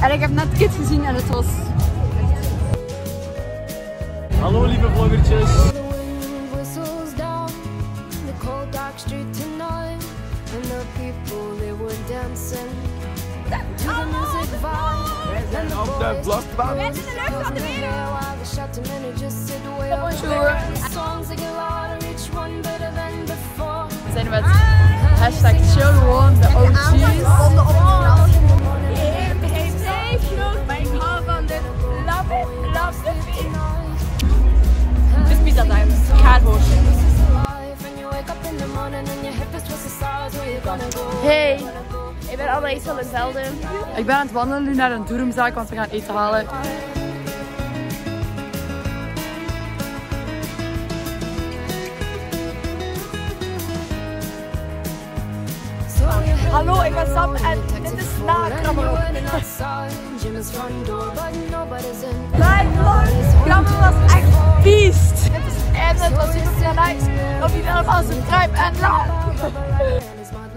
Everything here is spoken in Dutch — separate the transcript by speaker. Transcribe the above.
Speaker 1: En ik heb net Kids gezien en het was...
Speaker 2: Hallo lieve vloggertjes.
Speaker 3: The wind whistles down the cold dark street tonight, and the people they were dancing to the music vibe. And the
Speaker 2: Op de vlogbaan.
Speaker 3: Mensen de leuk van de wereld.
Speaker 1: Bonjour.
Speaker 3: before.
Speaker 1: We zijn met hashtag chill gewoon, de OG's.
Speaker 3: Where you gonna go?
Speaker 1: Hey, ik ben Anna Isel in Velden. Ik ben aan het wandelen nu naar een Durumzaak, want we gaan eten halen. Hallo, ik ben Sam en dit is na
Speaker 3: but nobody's in.
Speaker 1: Krabbel was echt beest. Het is het einde, het was super nice. Hoop jullie allemaal subscribe en like.